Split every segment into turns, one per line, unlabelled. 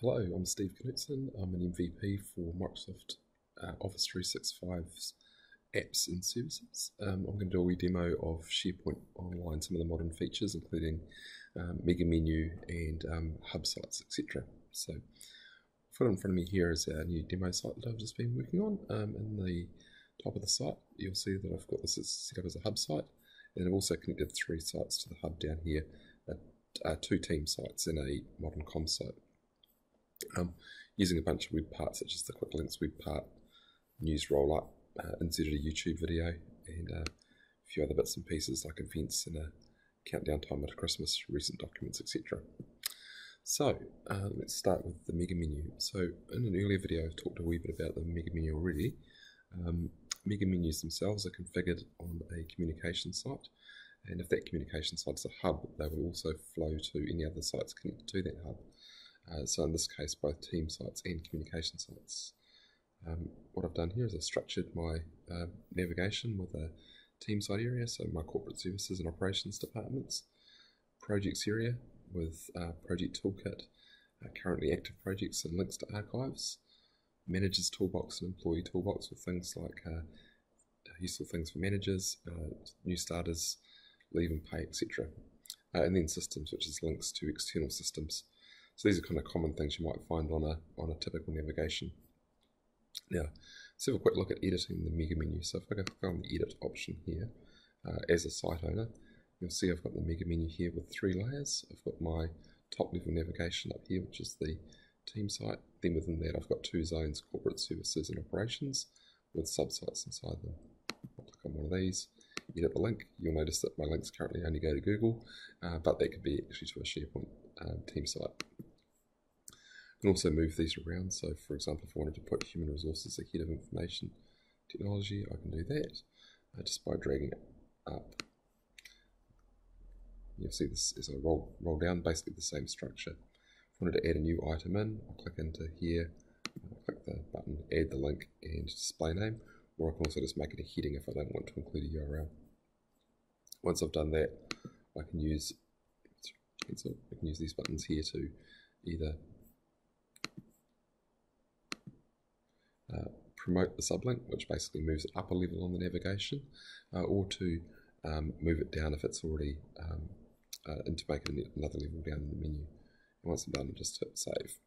Hello, I'm Steve Knutson. I'm an MVP for Microsoft uh, Office 365's apps and services. Um, I'm going to do a wee demo of SharePoint Online, some of the modern features, including um, Mega Menu and um, hub sites, etc. So, what in front of me here is our new demo site that I've just been working on. Um, in the top of the site, you'll see that I've got this set up as a hub site, and I've also connected three sites to the hub down here, uh, uh, two team sites and a modern com site um, using a bunch of web parts such as the quick links web part, news roll up, uh, inserted a YouTube video, and uh, a few other bits and pieces like events and a countdown timer to Christmas, recent documents, etc. So uh, let's start with the mega menu. So in an earlier video, I talked a wee bit about the mega menu already. Um, mega menus themselves are configured on a communication site, and if that communication site is a hub, they will also flow to any other sites connected to that hub. Uh, so in this case, both team sites and communication sites. Um, what I've done here is I've structured my uh, navigation with a team site area, so my corporate services and operations departments, projects area with uh, project toolkit, uh, currently active projects and links to archives, managers toolbox and employee toolbox with things like uh, useful things for managers, uh, new starters, leave and pay, etc. and then systems, which is links to external systems. So these are kind of common things you might find on a, on a typical navigation. Now, let's have a quick look at editing the mega menu. So if I click on the edit option here, uh, as a site owner, you'll see I've got the mega menu here with three layers. I've got my top level navigation up here, which is the team site. Then within that, I've got two zones, corporate services and operations, with subsites inside them. I'll click on one of these, edit the link. You'll notice that my links currently only go to Google, uh, but they could be actually to a SharePoint um, team site can also move these around. So, for example, if I wanted to put human resources ahead of information technology, I can do that uh, just by dragging it up. You'll see this as I roll, roll down, basically the same structure. If I wanted to add a new item in, I'll click into here, I'll click the button, add the link and display name, or I can also just make it a heading if I don't want to include a URL. Once I've done that, I can use I can use these buttons here to either uh, promote the sublink, which basically moves it up a level on the navigation, uh, or to um, move it down if it's already um, uh, and to make it another level down in the menu. And once I'm done, just hit save.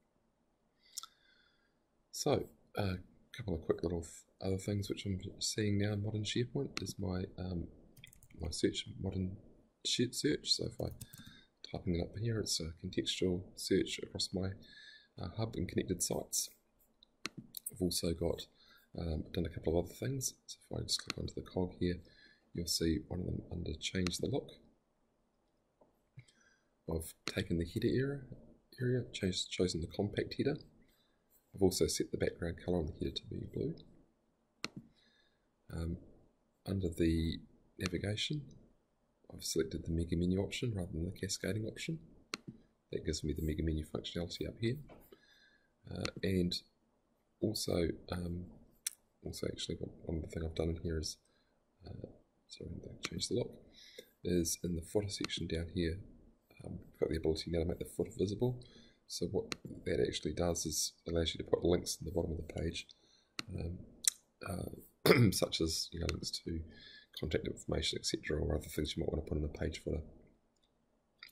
So, a couple of quick little other things which I'm seeing now in modern SharePoint is my um, my search modern search. So if I typing it up here, it's a contextual search across my uh, hub and connected sites. I've also got um, done a couple of other things. So if I just click onto the cog here, you'll see one of them under change the look. I've taken the header area, area chosen the compact header. I've also set the background color on the header to be blue. Um, under the navigation, I've selected the mega menu option rather than the cascading option. That gives me the mega menu functionality up here. Uh, and also, um, also actually one of the thing I've done in here is, uh, sorry, change the lock, is in the footer section down here, um, I've got the ability now to make the footer visible. So what that actually does is allows you to put links in the bottom of the page, um, uh, such as you know links to contact information, etc., or other things you might want to put in a page footer.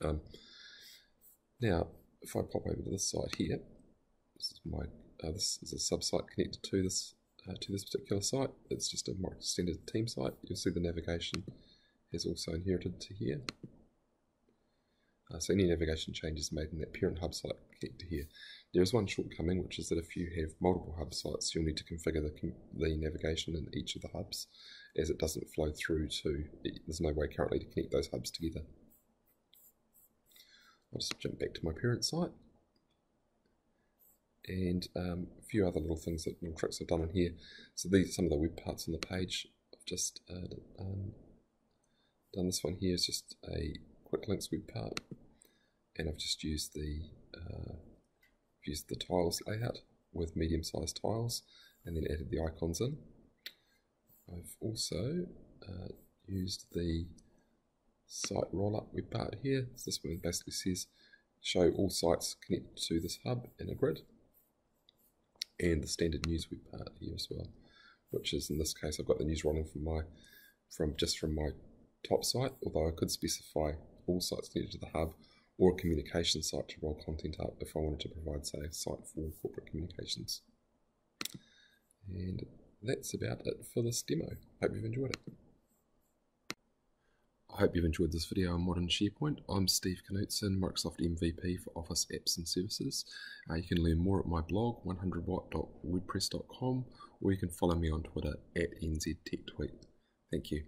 Um, now, if I pop over to this site here, this is my uh, this is a sub-site connected to this uh, to this particular site. It's just a more extended team site. You'll see the navigation is also inherited to here. Uh, so any navigation changes made in that parent hub site here. There is one shortcoming, which is that if you have multiple hub sites, you'll need to configure the, the navigation in each of the hubs, as it doesn't flow through to, there's no way currently to connect those hubs together. I'll just jump back to my parent site and um, a few other little things that little tricks I've done in here. So these are some of the web parts on the page. I've just uh, um, done this one here. It's just a quick links web part, and I've just used the uh, used the tiles layout with medium-sized tiles, and then added the icons in. I've also uh, used the site roll-up web part here. So this one basically says show all sites connected to this hub in a grid, and the standard news web part uh, here as well, which is in this case I've got the news running from my from just from my top site, although I could specify all sites connected to the hub or a communication site to roll content up if I wanted to provide, say, a site for corporate communications. And that's about it for this demo. Hope you've enjoyed it. I hope you've enjoyed this video on Modern SharePoint. I'm Steve Knutson, Microsoft MVP for Office Apps and Services. Uh, you can learn more at my blog, 100watt.wordpress.com, or you can follow me on Twitter at nztechtweet. Thank you.